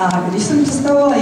а рисунки стола